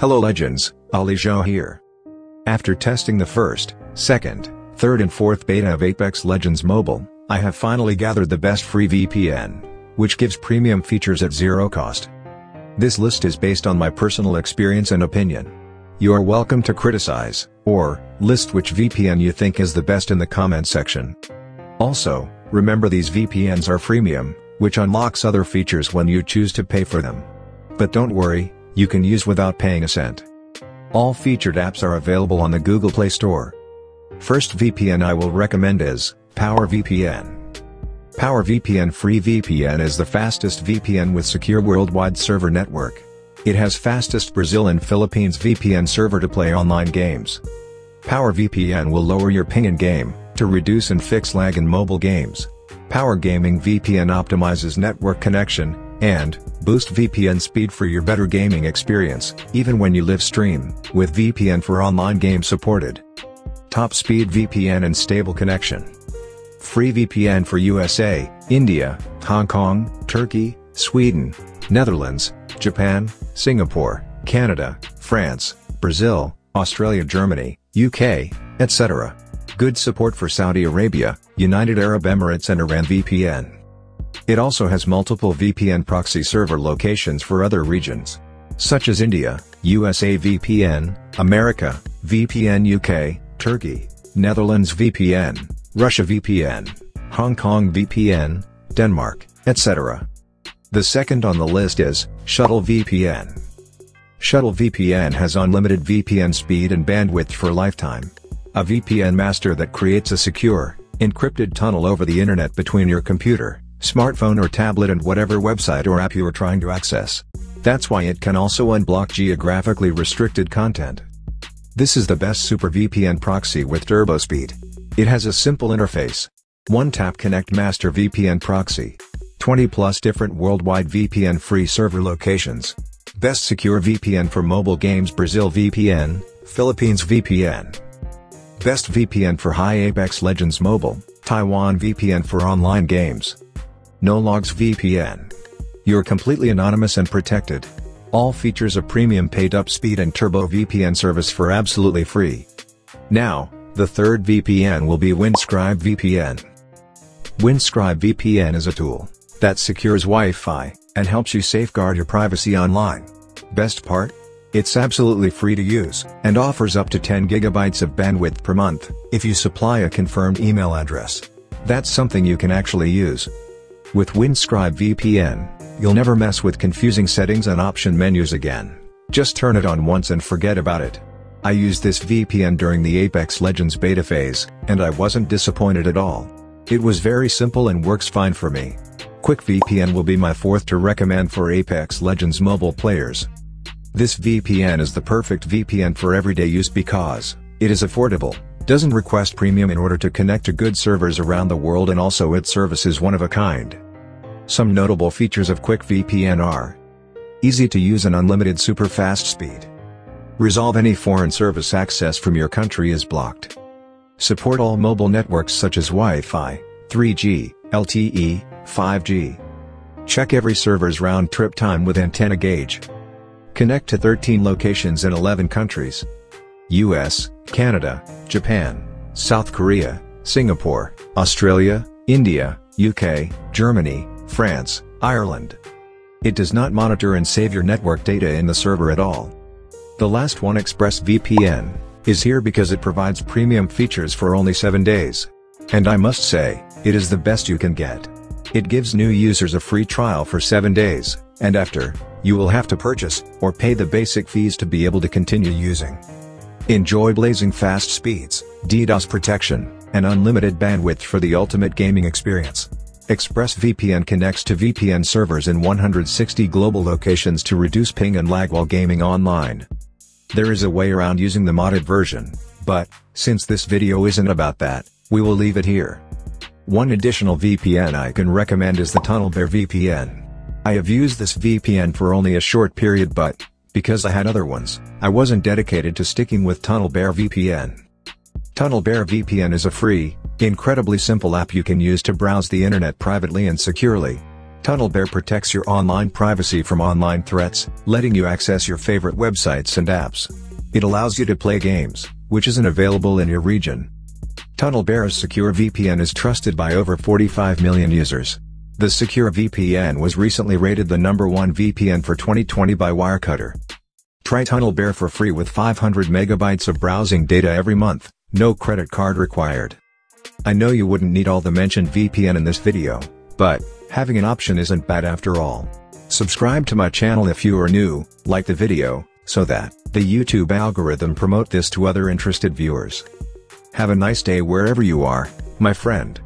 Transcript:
Hello legends, Alijo here. After testing the first, second, third and fourth beta of Apex Legends Mobile, I have finally gathered the best free VPN, which gives premium features at zero cost. This list is based on my personal experience and opinion. You are welcome to criticize, or, list which VPN you think is the best in the comment section. Also, remember these VPNs are freemium, which unlocks other features when you choose to pay for them. But don't worry, you can use without paying a cent. All featured apps are available on the Google Play Store. First VPN I will recommend is PowerVPN. PowerVPN Free VPN is the fastest VPN with secure worldwide server network. It has fastest Brazil and Philippines VPN server to play online games. PowerVPN will lower your ping in game, to reduce and fix lag in mobile games. Power Gaming VPN optimizes network connection, and, boost VPN speed for your better gaming experience, even when you live stream, with VPN for online games supported. Top speed VPN and stable connection. Free VPN for USA, India, Hong Kong, Turkey, Sweden, Netherlands, Japan, Singapore, Canada, France, Brazil, Australia Germany, UK, etc. Good support for Saudi Arabia, United Arab Emirates and Iran VPN. It also has multiple VPN proxy server locations for other regions, such as India, USA VPN, America, VPN UK, Turkey, Netherlands VPN, Russia VPN, Hong Kong VPN, Denmark, etc. The second on the list is Shuttle VPN. Shuttle VPN has unlimited VPN speed and bandwidth for lifetime. A VPN master that creates a secure, encrypted tunnel over the internet between your computer, smartphone or tablet and whatever website or app you are trying to access. That's why it can also unblock geographically restricted content. This is the best Super VPN proxy with turbo speed. It has a simple interface. One tap connect master VPN proxy. 20 plus different worldwide VPN free server locations. Best secure VPN for mobile games Brazil VPN, Philippines VPN. Best VPN for high Apex Legends Mobile, Taiwan VPN for online games. No Logs VPN. You're completely anonymous and protected. All features a premium paid up speed and turbo VPN service for absolutely free. Now, the third VPN will be Windscribe VPN. Windscribe VPN is a tool that secures Wi-Fi and helps you safeguard your privacy online. Best part? It's absolutely free to use, and offers up to 10 gigabytes of bandwidth per month, if you supply a confirmed email address. That's something you can actually use. With Windscribe VPN, you'll never mess with confusing settings and option menus again. Just turn it on once and forget about it. I used this VPN during the Apex Legends beta phase, and I wasn't disappointed at all. It was very simple and works fine for me. QuickVPN will be my fourth to recommend for Apex Legends mobile players. This VPN is the perfect VPN for everyday use because, it is affordable, doesn't request premium in order to connect to good servers around the world and also its service is one of a kind. Some notable features of QuickVPN are Easy to use and unlimited super fast speed. Resolve any foreign service access from your country is blocked. Support all mobile networks such as Wi-Fi, 3G, LTE, 5G. Check every server's round trip time with antenna gauge. Connect to 13 locations in 11 countries. US, Canada, Japan, South Korea, Singapore, Australia, India, UK, Germany, France, Ireland. It does not monitor and save your network data in the server at all. The last one ExpressVPN, is here because it provides premium features for only 7 days. And I must say, it is the best you can get. It gives new users a free trial for 7 days, and after, you will have to purchase, or pay the basic fees to be able to continue using. Enjoy blazing fast speeds, DDoS protection, and unlimited bandwidth for the ultimate gaming experience. ExpressVPN connects to VPN servers in 160 global locations to reduce ping and lag while gaming online. There is a way around using the modded version, but, since this video isn't about that, we will leave it here. One additional VPN I can recommend is the TunnelBear VPN. I have used this VPN for only a short period but, because I had other ones, I wasn't dedicated to sticking with TunnelBear VPN. TunnelBear VPN is a free, incredibly simple app you can use to browse the internet privately and securely. TunnelBear protects your online privacy from online threats, letting you access your favorite websites and apps. It allows you to play games, which isn't available in your region. TunnelBear's Secure VPN is trusted by over 45 million users. The Secure VPN was recently rated the number one VPN for 2020 by Wirecutter. Try TunnelBear for free with 500 megabytes of browsing data every month, no credit card required. I know you wouldn't need all the mentioned VPN in this video, but, having an option isn't bad after all. Subscribe to my channel if you are new, like the video, so that the YouTube algorithm promote this to other interested viewers. Have a nice day wherever you are, my friend.